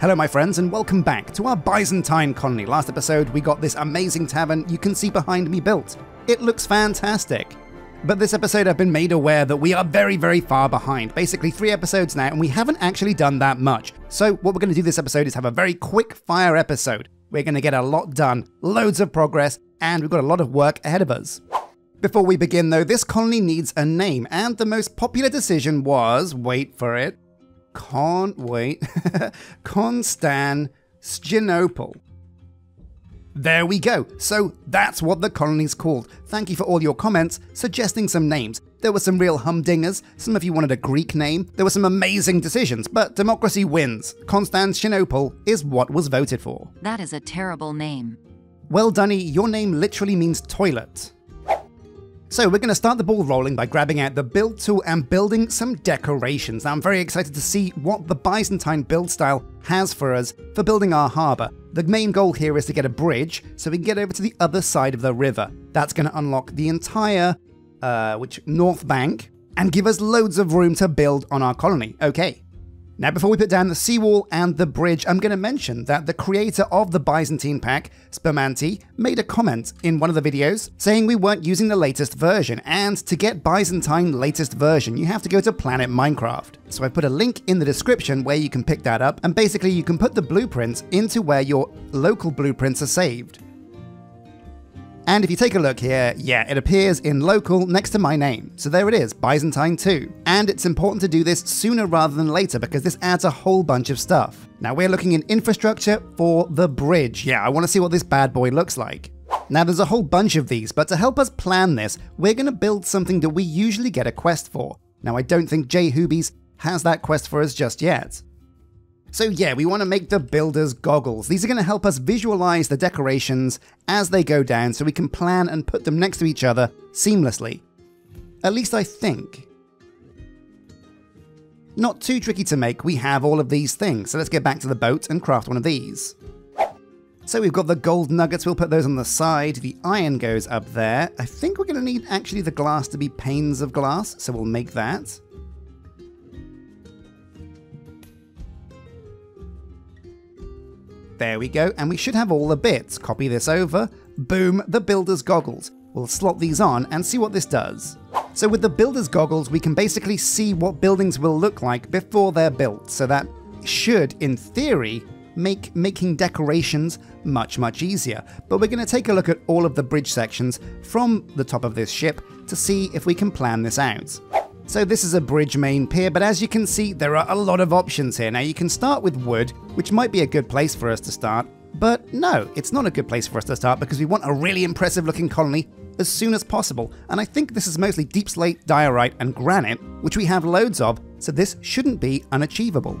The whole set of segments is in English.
Hello, my friends, and welcome back to our Byzantine colony. Last episode, we got this amazing tavern you can see behind me built. It looks fantastic. But this episode, I've been made aware that we are very, very far behind. Basically, three episodes now, and we haven't actually done that much. So, what we're going to do this episode is have a very quick fire episode. We're going to get a lot done, loads of progress, and we've got a lot of work ahead of us. Before we begin, though, this colony needs a name, and the most popular decision was wait for it Con wait Constantinople. There we go. So that's what the colony's called. Thank you for all your comments suggesting some names. There were some real humdingers. Some of you wanted a Greek name. There were some amazing decisions, but democracy wins. Constantinople is what was voted for. That is a terrible name. Well, Dunny, your name literally means toilet. So we're going to start the ball rolling by grabbing out the build tool and building some decorations. Now I'm very excited to see what the Byzantine build style has for us for building our harbour. The main goal here is to get a bridge so we can get over to the other side of the river. That's going to unlock the entire, uh, which north bank and give us loads of room to build on our colony. Okay, now, before we put down the seawall and the bridge, I'm going to mention that the creator of the Byzantine pack, Spumanti, made a comment in one of the videos saying we weren't using the latest version, and to get Byzantine latest version, you have to go to Planet Minecraft. So I put a link in the description where you can pick that up, and basically you can put the blueprints into where your local blueprints are saved. And if you take a look here, yeah, it appears in local next to my name. So there it is, Byzantine 2. And it's important to do this sooner rather than later because this adds a whole bunch of stuff. Now we're looking in infrastructure for the bridge. Yeah, I want to see what this bad boy looks like. Now there's a whole bunch of these, but to help us plan this, we're going to build something that we usually get a quest for. Now I don't think J Hoobies has that quest for us just yet. So yeah, we want to make the builder's goggles. These are going to help us visualize the decorations as they go down so we can plan and put them next to each other seamlessly. At least I think. Not too tricky to make, we have all of these things, so let's get back to the boat and craft one of these. So we've got the gold nuggets, we'll put those on the side, the iron goes up there. I think we're going to need actually the glass to be panes of glass, so we'll make that. There we go, and we should have all the bits. Copy this over. Boom, the builder's goggles. We'll slot these on and see what this does. So with the builder's goggles, we can basically see what buildings will look like before they're built. So that should, in theory, make making decorations much, much easier. But we're going to take a look at all of the bridge sections from the top of this ship to see if we can plan this out. So this is a bridge main pier, but as you can see, there are a lot of options here. Now you can start with wood, which might be a good place for us to start, but no, it's not a good place for us to start because we want a really impressive looking colony as soon as possible. And I think this is mostly deep slate, diorite, and granite, which we have loads of, so this shouldn't be unachievable.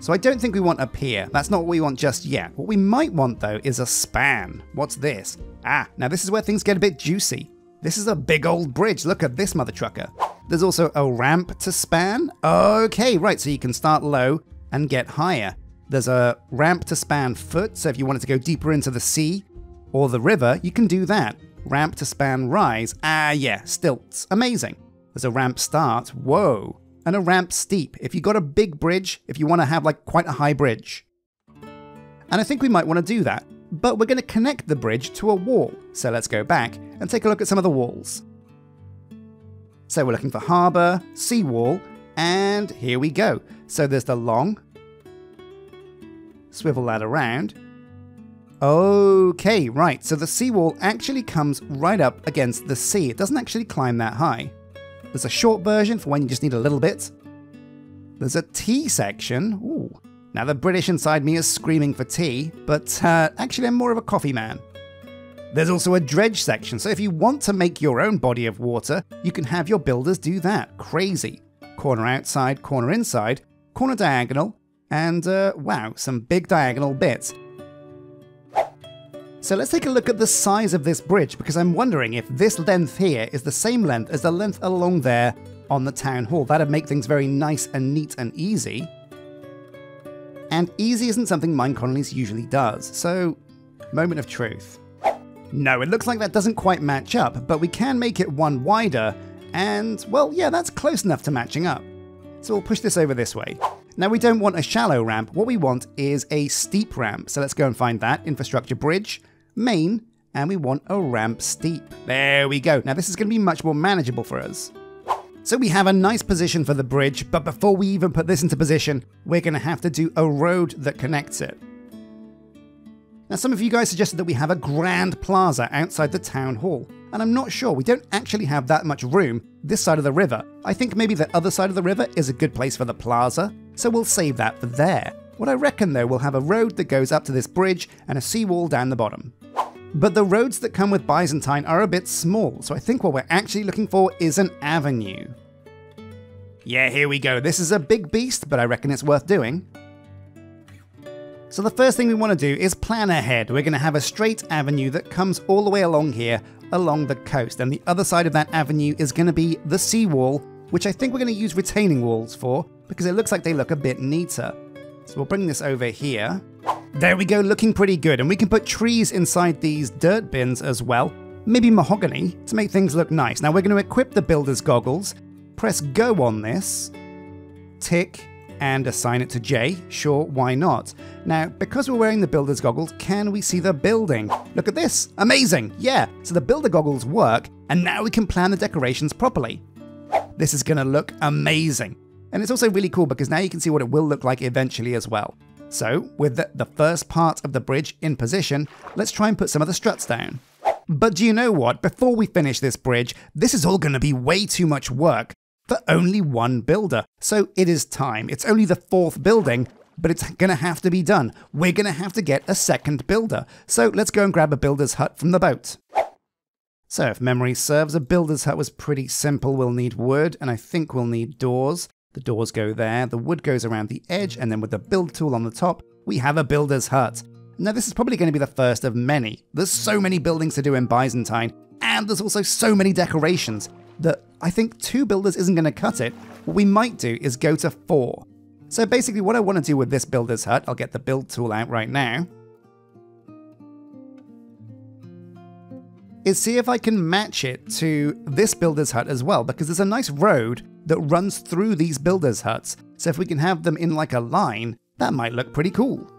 So I don't think we want a pier, that's not what we want just yet. What we might want though is a span. What's this? Ah, now this is where things get a bit juicy. This is a big old bridge, look at this mother trucker. There's also a ramp to span. Okay, right, so you can start low and get higher. There's a ramp to span foot, so if you wanted to go deeper into the sea or the river, you can do that. Ramp to span rise. Ah, yeah, stilts. Amazing. There's a ramp start. Whoa. And a ramp steep. If you got a big bridge, if you want to have like quite a high bridge. And I think we might want to do that. But we're going to connect the bridge to a wall. So let's go back and take a look at some of the walls. So we're looking for harbour, seawall, and here we go. So there's the long. Swivel that around. Okay, right, so the seawall actually comes right up against the sea. It doesn't actually climb that high. There's a short version for when you just need a little bit. There's a T section. Ooh. Now the British inside me is screaming for tea, but uh, actually I'm more of a coffee man. There's also a dredge section, so if you want to make your own body of water, you can have your builders do that. Crazy. Corner outside, corner inside, corner diagonal, and uh, wow, some big diagonal bits. So let's take a look at the size of this bridge, because I'm wondering if this length here is the same length as the length along there on the town hall. That'd make things very nice and neat and easy. And easy isn't something Minecolonies usually does, so moment of truth. No, it looks like that doesn't quite match up, but we can make it one wider, and well, yeah, that's close enough to matching up. So we'll push this over this way. Now we don't want a shallow ramp, what we want is a steep ramp. So let's go and find that, infrastructure bridge, main, and we want a ramp steep. There we go. Now this is going to be much more manageable for us. So we have a nice position for the bridge, but before we even put this into position, we're going to have to do a road that connects it. Now some of you guys suggested that we have a grand plaza outside the town hall, and I'm not sure, we don't actually have that much room this side of the river. I think maybe the other side of the river is a good place for the plaza, so we'll save that for there. What I reckon though, we'll have a road that goes up to this bridge and a seawall down the bottom. But the roads that come with Byzantine are a bit small, so I think what we're actually looking for is an avenue. Yeah, here we go. This is a big beast, but I reckon it's worth doing. So the first thing we want to do is plan ahead. We're going to have a straight avenue that comes all the way along here, along the coast, and the other side of that avenue is going to be the seawall, which I think we're going to use retaining walls for, because it looks like they look a bit neater. So we'll bring this over here. There we go, looking pretty good. And we can put trees inside these dirt bins as well. Maybe mahogany to make things look nice. Now we're going to equip the builder's goggles, press go on this, tick, and assign it to Jay. Sure, why not? Now, because we're wearing the builder's goggles, can we see the building? Look at this, amazing, yeah. So the builder goggles work, and now we can plan the decorations properly. This is gonna look amazing. And it's also really cool because now you can see what it will look like eventually as well. So, with the, the first part of the bridge in position, let's try and put some of the struts down. But do you know what? Before we finish this bridge, this is all going to be way too much work for only one builder. So it is time. It's only the fourth building, but it's going to have to be done. We're going to have to get a second builder. So let's go and grab a builder's hut from the boat. So if memory serves, a builder's hut was pretty simple. We'll need wood, and I think we'll need doors. The doors go there, the wood goes around the edge, and then with the build tool on the top, we have a builder's hut. Now this is probably going to be the first of many. There's so many buildings to do in Byzantine, and there's also so many decorations that I think two builders isn't going to cut it. What we might do is go to four. So basically what I want to do with this builder's hut, I'll get the build tool out right now, is see if I can match it to this builder's hut as well, because there's a nice road that runs through these builder's huts. So if we can have them in like a line, that might look pretty cool.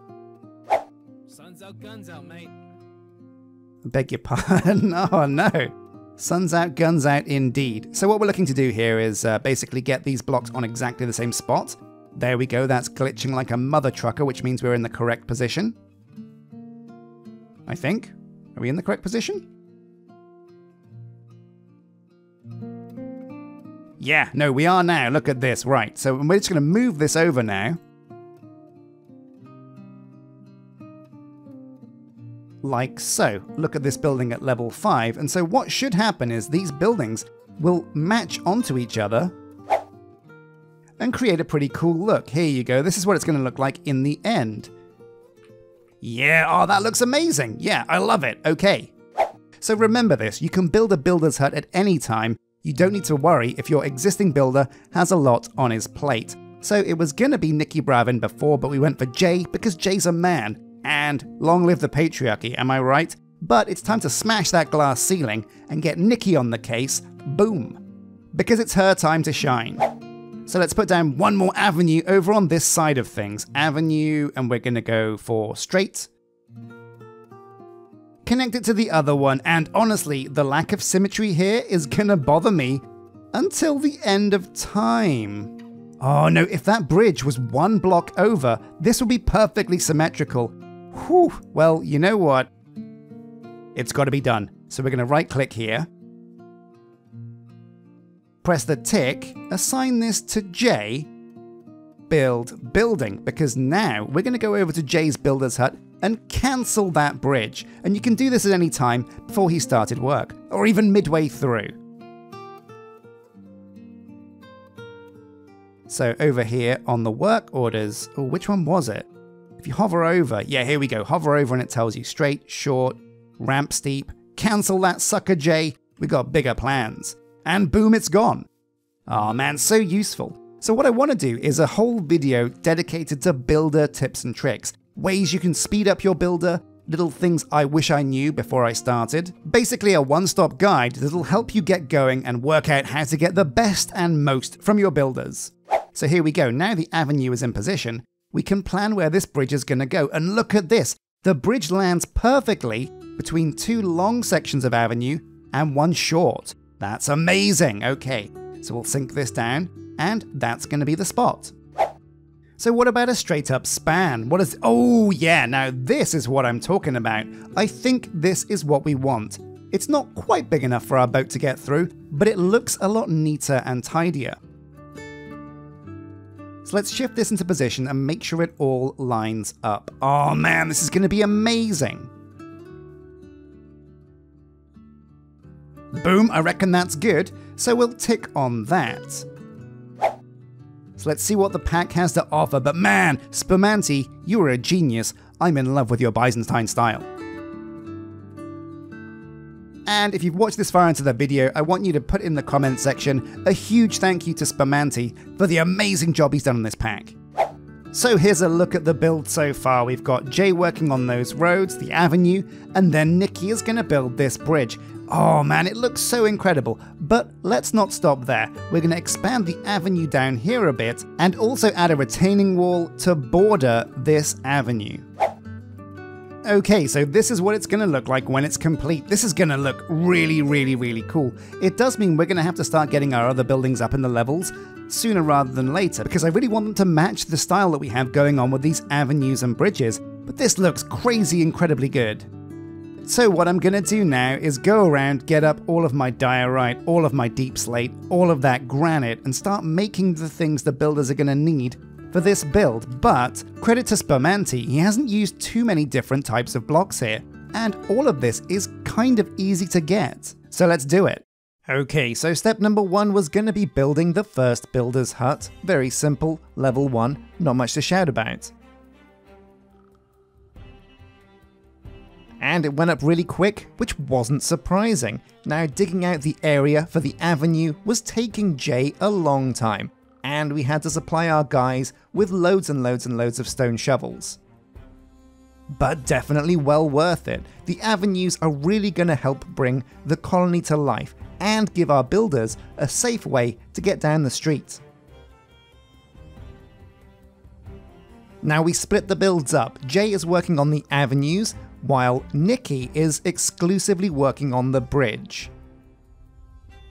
Sun's out, guns out, mate. I beg your pardon? oh no. Sun's out, guns out indeed. So what we're looking to do here is uh, basically get these blocks on exactly the same spot. There we go, that's glitching like a mother trucker, which means we're in the correct position. I think. Are we in the correct position? Yeah, no, we are now. Look at this. Right, so we're just going to move this over now. Like so. Look at this building at level 5. And so what should happen is these buildings will match onto each other and create a pretty cool look. Here you go. This is what it's going to look like in the end. Yeah, oh, that looks amazing. Yeah, I love it. Okay. So remember this, you can build a builder's hut at any time you don't need to worry if your existing builder has a lot on his plate. So it was gonna be Nikki Bravin before, but we went for Jay because Jay's a man. And long live the patriarchy, am I right? But it's time to smash that glass ceiling and get Nikki on the case, boom. Because it's her time to shine. So let's put down one more avenue over on this side of things. Avenue, and we're gonna go for straight, connect it to the other one, and honestly, the lack of symmetry here is gonna bother me until the end of time. Oh no, if that bridge was one block over, this would be perfectly symmetrical. Whew, well, you know what? It's gotta be done. So we're gonna right click here, press the tick, assign this to Jay, build building, because now we're gonna go over to Jay's builder's hut and cancel that bridge. And you can do this at any time before he started work, or even midway through. So over here on the work orders, oh, which one was it? If you hover over, yeah, here we go. Hover over and it tells you straight, short, ramp steep, cancel that sucker Jay. We got bigger plans. And boom, it's gone. Oh man, so useful. So what I want to do is a whole video dedicated to builder tips and tricks ways you can speed up your builder, little things I wish I knew before I started. Basically, a one stop guide that'll help you get going and work out how to get the best and most from your builders. So here we go. Now the avenue is in position. We can plan where this bridge is going to go. And look at this. The bridge lands perfectly between two long sections of avenue and one short. That's amazing. Okay, so we'll sink this down, and that's going to be the spot. So what about a straight up span? What is, oh yeah, now this is what I'm talking about. I think this is what we want. It's not quite big enough for our boat to get through, but it looks a lot neater and tidier. So let's shift this into position and make sure it all lines up. Oh man, this is going to be amazing. Boom, I reckon that's good, so we'll tick on that. So let's see what the pack has to offer, but man, Spumanti, you are a genius. I'm in love with your Byzantine style. And if you've watched this far into the video, I want you to put in the comment section a huge thank you to Spumanti for the amazing job he's done on this pack. So here's a look at the build so far. We've got Jay working on those roads, the avenue, and then Nikki is going to build this bridge. Oh man, it looks so incredible. But let's not stop there. We're going to expand the avenue down here a bit and also add a retaining wall to border this avenue. Okay, so this is what it's going to look like when it's complete. This is going to look really, really, really cool. It does mean we're going to have to start getting our other buildings up in the levels sooner rather than later, because I really want them to match the style that we have going on with these avenues and bridges, but this looks crazy incredibly good. So what I'm gonna do now is go around, get up all of my diorite, all of my deep slate, all of that granite, and start making the things the builders are gonna need for this build, but credit to Spumanti, he hasn't used too many different types of blocks here, and all of this is kind of easy to get. So let's do it. Okay, so step number one was going to be building the first builder's hut. Very simple, level one, not much to shout about. And it went up really quick, which wasn't surprising. Now, digging out the area for the avenue was taking Jay a long time, and we had to supply our guys with loads and loads and loads of stone shovels. But definitely well worth it. The avenues are really going to help bring the colony to life and give our builders a safe way to get down the street. Now we split the builds up. Jay is working on the avenues, while Nikki is exclusively working on the bridge.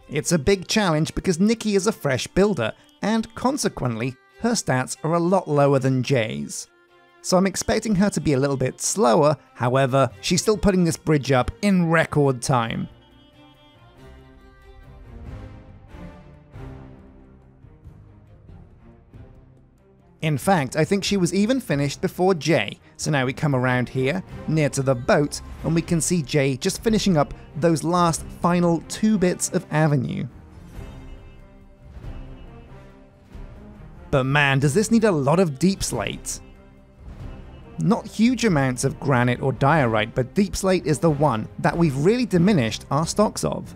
It's a big challenge because Nikki is a fresh builder and consequently, her stats are a lot lower than Jay's. So I'm expecting her to be a little bit slower, however, she's still putting this bridge up in record time. In fact, I think she was even finished before Jay, so now we come around here, near to the boat, and we can see Jay just finishing up those last final two bits of avenue. But man, does this need a lot of deep slate. Not huge amounts of granite or diorite, but deep slate is the one that we've really diminished our stocks of.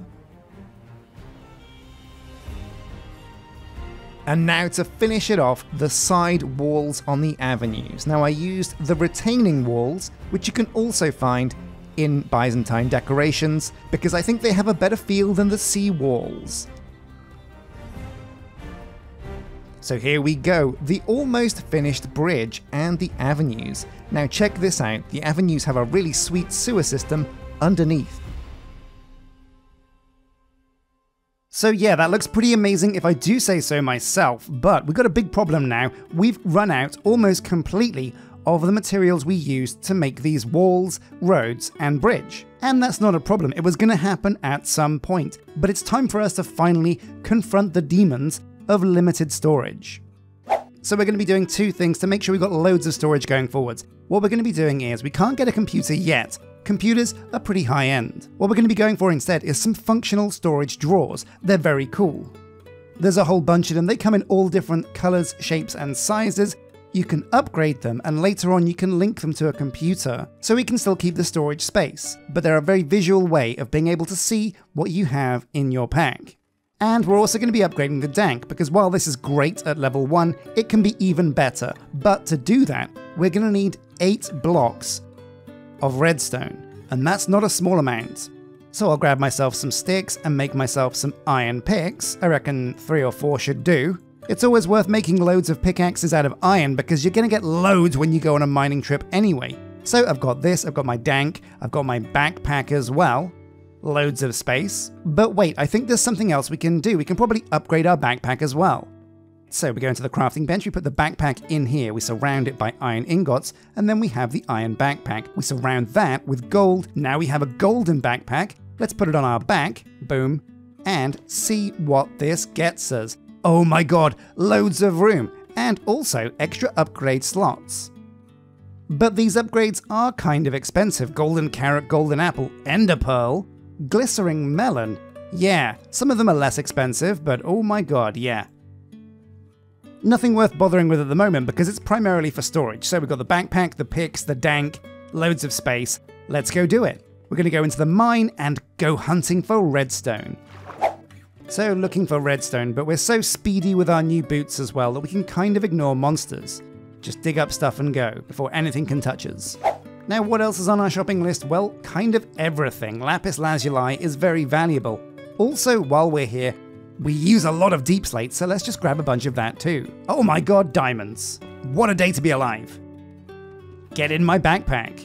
And now to finish it off, the side walls on the avenues. Now I used the retaining walls, which you can also find in Byzantine decorations, because I think they have a better feel than the sea walls. So here we go, the almost finished bridge and the avenues. Now check this out, the avenues have a really sweet sewer system underneath. So yeah, that looks pretty amazing if I do say so myself, but we've got a big problem now. We've run out almost completely of the materials we used to make these walls, roads, and bridge. And that's not a problem, it was going to happen at some point. But it's time for us to finally confront the demons of limited storage. So we're going to be doing two things to make sure we've got loads of storage going forwards. What we're going to be doing is, we can't get a computer yet. Computers are pretty high end. What we're going to be going for instead is some functional storage drawers. They're very cool. There's a whole bunch of them. They come in all different colors, shapes, and sizes. You can upgrade them, and later on you can link them to a computer, so we can still keep the storage space. But they're a very visual way of being able to see what you have in your pack. And we're also going to be upgrading the Dank, because while this is great at level 1, it can be even better. But to do that, we're going to need 8 blocks of redstone, and that's not a small amount. So I'll grab myself some sticks and make myself some iron picks, I reckon 3 or 4 should do. It's always worth making loads of pickaxes out of iron because you're to get loads when you go on a mining trip anyway. So I've got this, I've got my dank, I've got my backpack as well. Loads of space. But wait, I think there's something else we can do. We can probably upgrade our backpack as well. So we go into the crafting bench, we put the backpack in here, we surround it by iron ingots, and then we have the iron backpack. We surround that with gold. Now we have a golden backpack. Let's put it on our back, boom, and see what this gets us. Oh my god, loads of room, and also extra upgrade slots. But these upgrades are kind of expensive. Golden carrot, golden apple, ender pearl, glistering melon. Yeah, some of them are less expensive, but oh my god, yeah. Nothing worth bothering with at the moment because it's primarily for storage. So we've got the backpack, the picks, the dank, loads of space. Let's go do it. We're going to go into the mine and go hunting for redstone. So looking for redstone, but we're so speedy with our new boots as well that we can kind of ignore monsters. Just dig up stuff and go before anything can touch us. Now what else is on our shopping list? Well, kind of everything. Lapis lazuli is very valuable. Also, while we're here, we use a lot of deep slate, so let's just grab a bunch of that too. Oh my god, diamonds. What a day to be alive. Get in my backpack.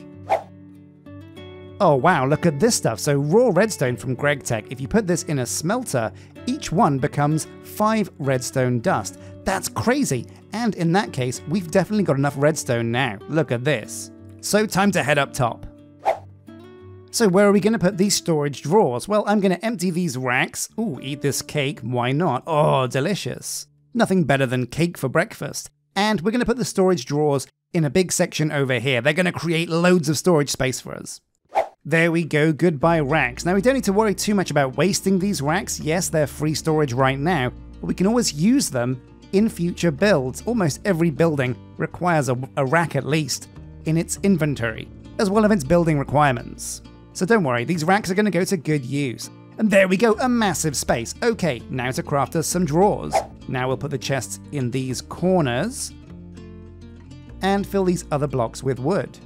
Oh wow, look at this stuff. So raw redstone from GregTech, if you put this in a smelter, each one becomes 5 redstone dust. That's crazy. And in that case, we've definitely got enough redstone now. Look at this. So time to head up top. So where are we going to put these storage drawers? Well, I'm going to empty these racks. Ooh, eat this cake. Why not? Oh, delicious. Nothing better than cake for breakfast. And we're going to put the storage drawers in a big section over here. They're going to create loads of storage space for us. There we go, goodbye racks. Now we don't need to worry too much about wasting these racks. Yes, they're free storage right now, but we can always use them in future builds. Almost every building requires a, a rack at least in its inventory, as well as its building requirements. So don't worry, these racks are going to go to good use. And there we go, a massive space. Okay, now to craft us some drawers. Now we'll put the chests in these corners and fill these other blocks with wood.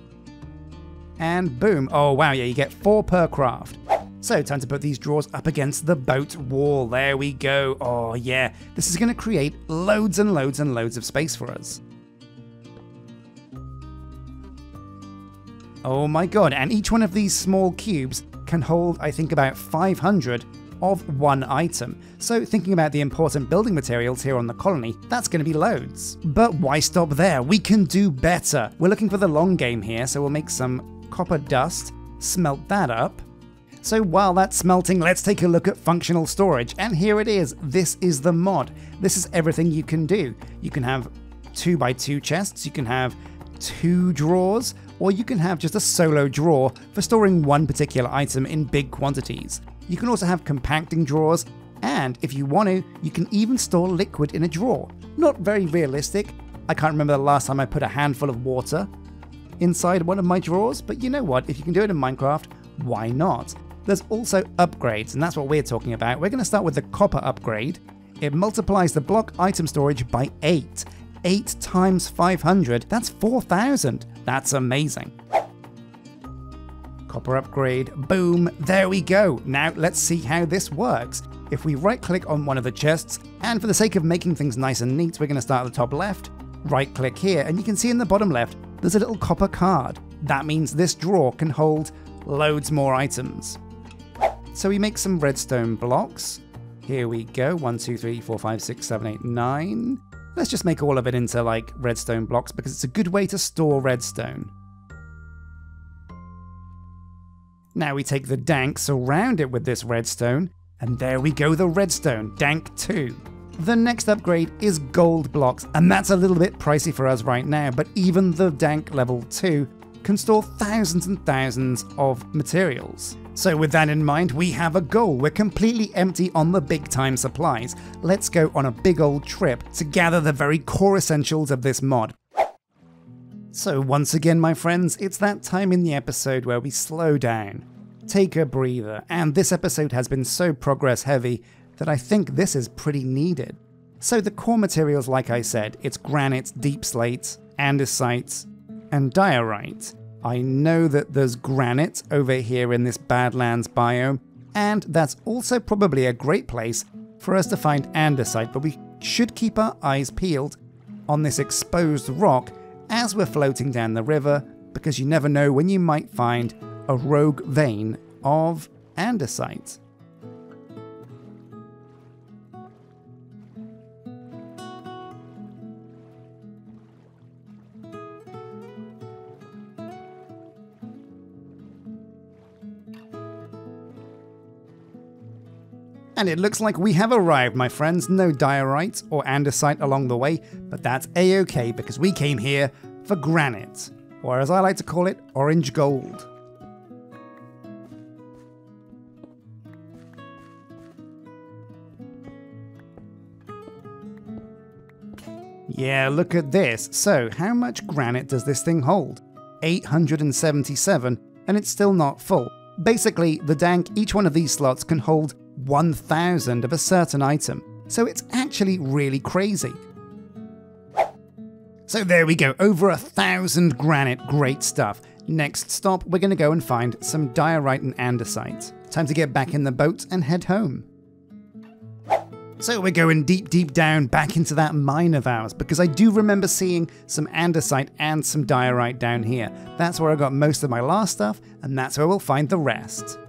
And boom, oh wow, yeah, you get four per craft. So time to put these drawers up against the boat wall. There we go. Oh yeah, this is going to create loads and loads and loads of space for us. Oh my god, and each one of these small cubes can hold, I think, about 500 of one item. So, thinking about the important building materials here on the colony, that's going to be loads. But why stop there? We can do better. We're looking for the long game here, so we'll make some copper dust, smelt that up. So, while that's smelting, let's take a look at functional storage. And here it is. This is the mod. This is everything you can do. You can have 2 by 2 chests, you can have two drawers, or you can have just a solo drawer for storing one particular item in big quantities. You can also have compacting drawers, and if you want to, you can even store liquid in a drawer. Not very realistic. I can't remember the last time I put a handful of water inside one of my drawers, but you know what? If you can do it in Minecraft, why not? There's also upgrades, and that's what we're talking about. We're going to start with the copper upgrade. It multiplies the block item storage by 8, 8 times 500, that's 4,000. That's amazing. Copper upgrade, boom, there we go. Now let's see how this works. If we right click on one of the chests, and for the sake of making things nice and neat, we're going to start at the top left, right click here, and you can see in the bottom left, there's a little copper card. That means this drawer can hold loads more items. So we make some redstone blocks. Here we go, 1, 2, 3, 4, 5, 6, 7, 8, 9. Let's just make all of it into like redstone blocks because it's a good way to store redstone. Now we take the dank, surround it with this redstone, and there we go, the redstone, dank 2. The next upgrade is gold blocks, and that's a little bit pricey for us right now, but even the dank level 2 can store thousands and thousands of materials. So, with that in mind, we have a goal. We're completely empty on the big time supplies. Let's go on a big old trip to gather the very core essentials of this mod. So, once again, my friends, it's that time in the episode where we slow down, take a breather, and this episode has been so progress heavy that I think this is pretty needed. So, the core materials, like I said, it's granite, deep slate, andesite, and diorite. I know that there's granite over here in this Badlands biome, and that's also probably a great place for us to find andesite, but we should keep our eyes peeled on this exposed rock as we're floating down the river because you never know when you might find a rogue vein of andesite. And it looks like we have arrived, my friends. No diorite or andesite along the way, but that's a-okay because we came here for granite, or as I like to call it, orange gold. Yeah, look at this. So, how much granite does this thing hold? 877, and it's still not full. Basically, the dank, each one of these slots can hold 1000 of a certain item, so it's actually really crazy. So there we go, over a thousand granite, great stuff. Next stop, we're going to go and find some diorite and andesite. Time to get back in the boat and head home. So we're going deep, deep down back into that mine of ours because I do remember seeing some andesite and some diorite down here. That's where I got most of my last stuff, and that's where we'll find the rest.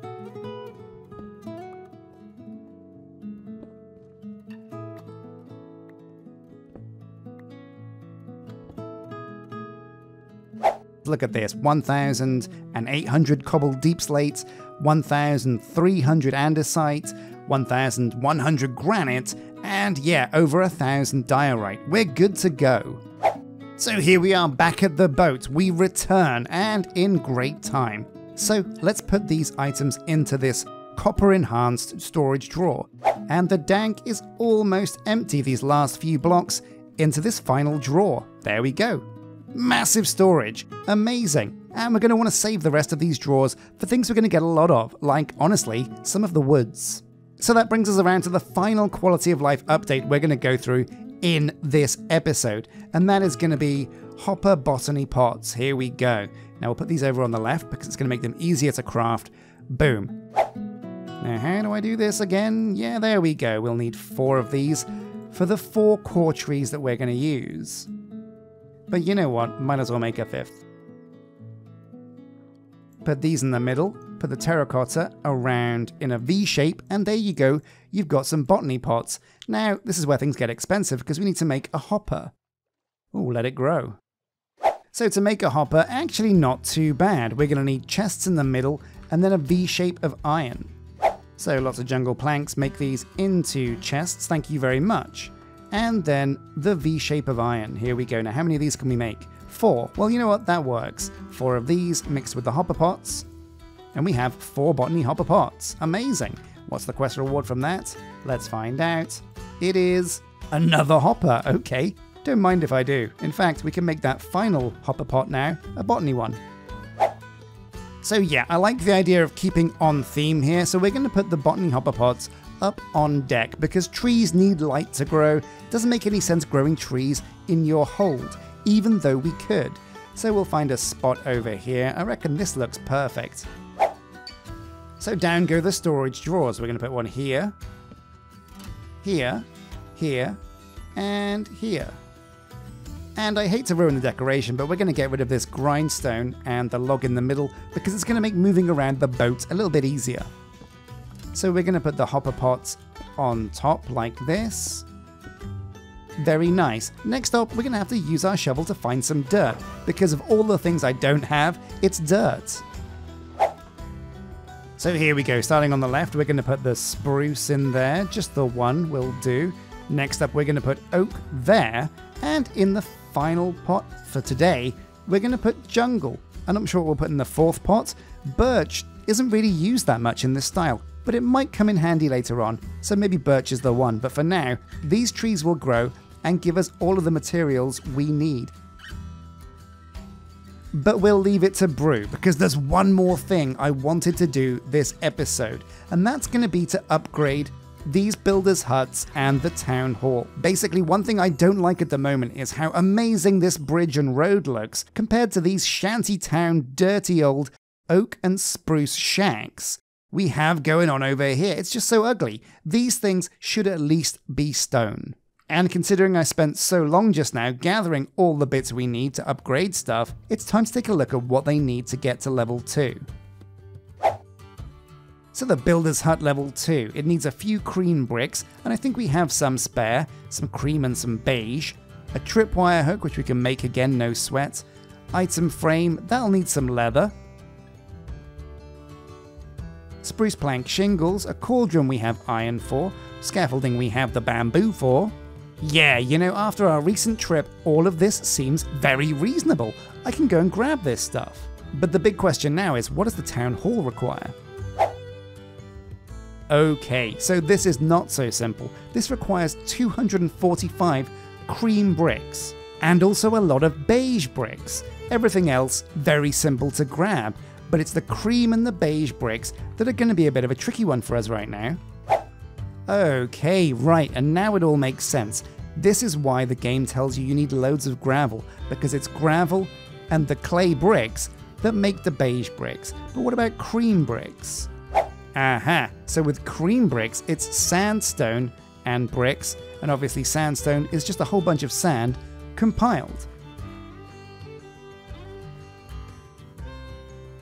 Look at this 1,800 cobbled deep slate, 1,300 andesite, 1,100 granite, and yeah, over a thousand diorite. We're good to go. So here we are back at the boat. We return, and in great time. So let's put these items into this copper enhanced storage drawer. And the dank is almost empty these last few blocks into this final drawer. There we go. Massive storage. Amazing. And we're going to want to save the rest of these drawers for things we're going to get a lot of, like, honestly, some of the woods. So that brings us around to the final quality of life update we're going to go through in this episode, and that is going to be hopper botany pots. Here we go. Now we'll put these over on the left because it's going to make them easier to craft. Boom. Now, how do I do this again? Yeah, there we go. We'll need four of these for the four core trees that we're going to use. But you know what? Might as well make a fifth. Put these in the middle, put the terracotta around in a V shape, and there you go, you've got some botany pots. Now, this is where things get expensive because we need to make a hopper. Oh, let it grow. So to make a hopper, actually not too bad. We're going to need chests in the middle and then a V shape of iron. So lots of jungle planks make these into chests, thank you very much. And then the V shape of iron. Here we go. Now, how many of these can we make? Four. Well, you know what? That works. Four of these mixed with the hopper pots. And we have four botany hopper pots. Amazing. What's the quest reward from that? Let's find out. It is another hopper. Okay. Don't mind if I do. In fact, we can make that final hopper pot now a botany one. So yeah, I like the idea of keeping on theme here, so we're going to put the botany hopper pots up on deck because trees need light to grow. Doesn't make any sense growing trees in your hold, even though we could. So we'll find a spot over here. I reckon this looks perfect. So down go the storage drawers. We're going to put one here, here, here, and here. And I hate to ruin the decoration, but we're going to get rid of this grindstone and the log in the middle because it's going to make moving around the boat a little bit easier. So we're going to put the hopper pots on top like this. Very nice. Next up, we're going to have to use our shovel to find some dirt. Because of all the things I don't have, it's dirt. So here we go. Starting on the left, we're going to put the spruce in there. Just the one will do. Next up, we're going to put oak there. And in the final pot for today, we're going to put jungle. And I'm sure what we'll put in the fourth pot. Birch isn't really used that much in this style but it might come in handy later on, so maybe birch is the one. But for now, these trees will grow and give us all of the materials we need. But we'll leave it to brew because there's one more thing I wanted to do this episode, and that's going to be to upgrade these builders' huts and the town hall. Basically, one thing I don't like at the moment is how amazing this bridge and road looks compared to these shanty town, dirty old oak and spruce shacks we have going on over here. It's just so ugly. These things should at least be stone. And considering I spent so long just now gathering all the bits we need to upgrade stuff, it's time to take a look at what they need to get to level 2. So the Builder's Hut level 2, it needs a few cream bricks, and I think we have some spare, some cream and some beige, a tripwire hook which we can make again, no sweat, item frame, that'll need some leather, spruce plank shingles, a cauldron we have iron for, scaffolding we have the bamboo for. Yeah, you know, after our recent trip, all of this seems very reasonable. I can go and grab this stuff. But the big question now is what does the town hall require? Okay, so this is not so simple. This requires 245 cream bricks and also a lot of beige bricks. Everything else very simple to grab, but it's the cream and the beige bricks that are going to be a bit of a tricky one for us right now. Okay, right, and now it all makes sense. This is why the game tells you you need loads of gravel, because it's gravel and the clay bricks that make the beige bricks. But what about cream bricks? Aha, so with cream bricks, it's sandstone and bricks, and obviously sandstone is just a whole bunch of sand compiled.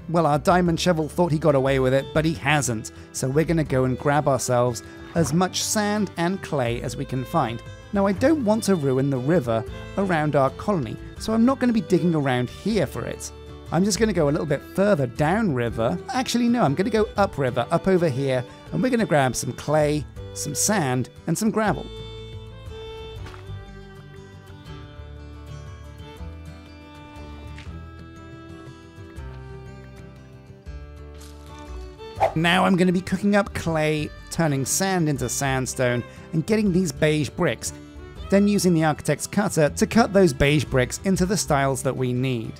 Well, our diamond shovel thought he got away with it, but he hasn't, so we're gonna go and grab ourselves as much sand and clay as we can find. Now, I don't want to ruin the river around our colony, so I'm not going to be digging around here for it. I'm just going to go a little bit further down river. Actually, no, I'm going to go up river, up over here, and we're going to grab some clay, some sand, and some gravel. Now I'm going to be cooking up clay, turning sand into sandstone, and getting these beige bricks, then using the architect's cutter to cut those beige bricks into the styles that we need.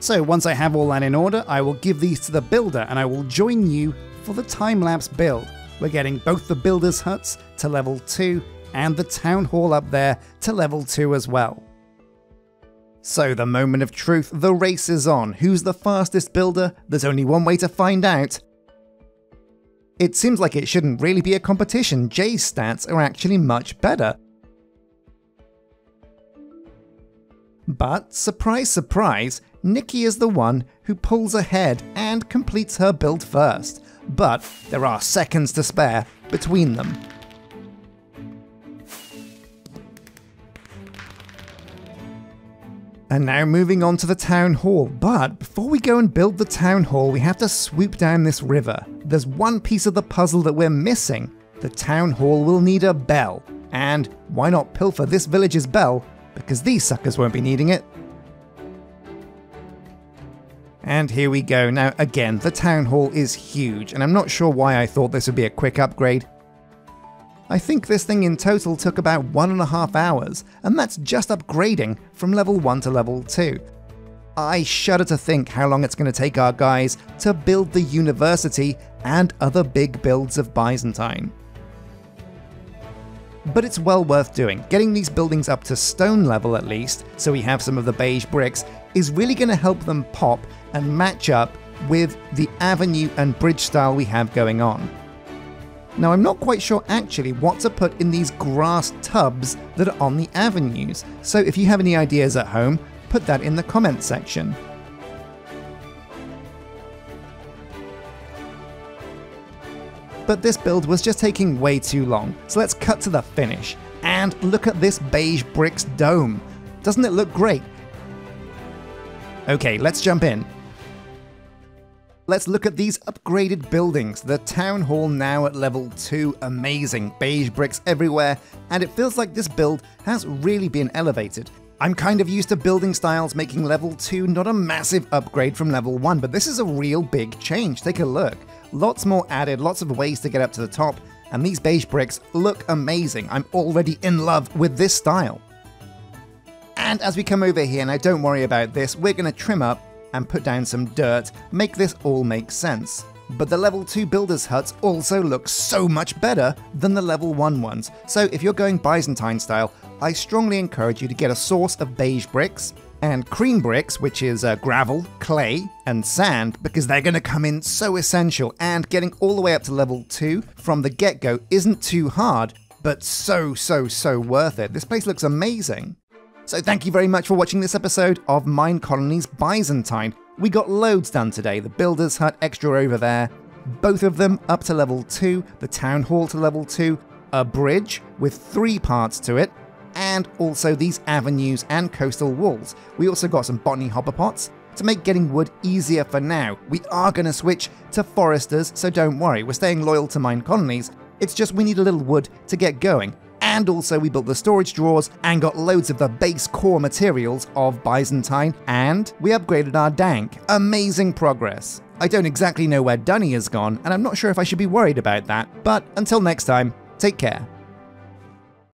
So once I have all that in order, I will give these to the builder and I will join you for the time-lapse build. We're getting both the builder's huts to level 2 and the town hall up there to level 2 as well. So the moment of truth, the race is on. Who's the fastest builder? There's only one way to find out. It seems like it shouldn't really be a competition. Jay's stats are actually much better. But, surprise, surprise, Nikki is the one who pulls ahead and completes her build first. But there are seconds to spare between them. And now moving on to the town hall. But before we go and build the town hall, we have to swoop down this river. There's one piece of the puzzle that we're missing. The town hall will need a bell. And why not pilfer this village's bell? Because these suckers won't be needing it. And here we go. Now, again, the town hall is huge, and I'm not sure why I thought this would be a quick upgrade. I think this thing in total took about one and a half hours, and that's just upgrading from level 1 to level 2. I shudder to think how long it's going to take our guys to build the university and other big builds of Byzantine. But it's well worth doing. Getting these buildings up to stone level at least, so we have some of the beige bricks, is really going to help them pop and match up with the avenue and bridge style we have going on. Now, I'm not quite sure actually what to put in these grass tubs that are on the avenues, so if you have any ideas at home, put that in the comments section. But this build was just taking way too long, so let's cut to the finish. And look at this beige bricks dome. Doesn't it look great? Okay, let's jump in. Let's look at these upgraded buildings. The town hall now at level 2, amazing, beige bricks everywhere, and it feels like this build has really been elevated. I'm kind of used to building styles making level 2 not a massive upgrade from level 1, but this is a real big change. Take a look. Lots more added, lots of ways to get up to the top, and these beige bricks look amazing. I'm already in love with this style. And as we come over here, now don't worry about this, we're going to trim up and put down some dirt, make this all make sense. But the level 2 builders huts also look so much better than the level 1 ones, so if you're going Byzantine style, I strongly encourage you to get a source of beige bricks, and cream bricks, which is uh, gravel, clay, and sand, because they're going to come in so essential, and getting all the way up to level 2 from the get go isn't too hard, but so, so, so worth it. This place looks amazing. So thank you very much for watching this episode of Minecolonies Byzantine. We got loads done today. The Builder's Hut extra over there, both of them up to level 2, the Town Hall to level 2, a bridge with three parts to it, and also these avenues and coastal walls. We also got some botany hopper pots to make getting wood easier for now. We are going to switch to foresters, so don't worry, we're staying loyal to minecolonies. It's just we need a little wood to get going. And also, we built the storage drawers and got loads of the base core materials of Byzantine, and we upgraded our dank. Amazing progress. I don't exactly know where Dunny has gone, and I'm not sure if I should be worried about that, but until next time, take care.